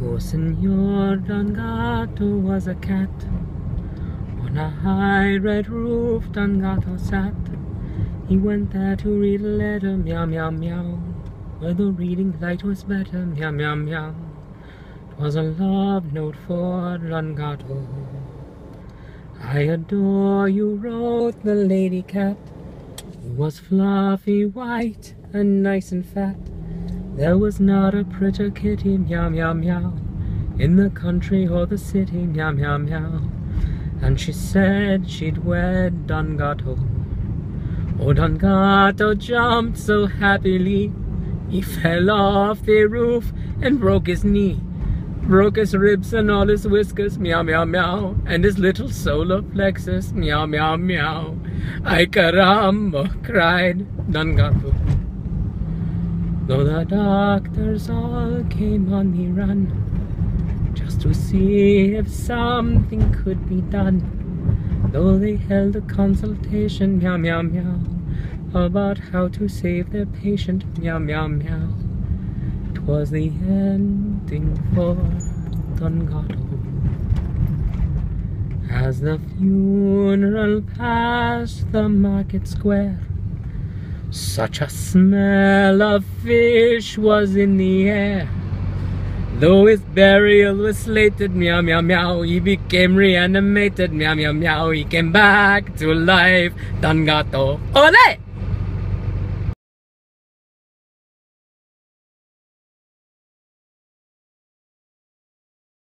Oh, Senor Don Gato was a cat. On a high red roof, Don Gato sat. He went there to read a letter, meow meow meow. Where the reading light was better, meow meow meow. 'Twas a love note for Don Gato. I adore you, wrote the lady cat. Who was fluffy white and nice and fat. There was not a prettier kitty, meow meow meow, in the country or the city, meow meow meow. And she said she'd wed Don Gato. Oh, Don Gato jumped so happily, he fell off the roof and broke his knee. Broke his ribs and all his whiskers, meow meow meow, and his little solar plexus, meow meow meow. Ay caramba, cried Don Gato. Though the doctors all came on the run Just to see if something could be done. Though they held a consultation, meow meow meow About how to save their patient, meow meow meow. Twas the ending for Don Gato As the funeral passed the market square such a smell of fish was in the air. Though his burial was slated, meow meow meow, he became reanimated, meow meow meow, he came back to life, Don Gato. Ole!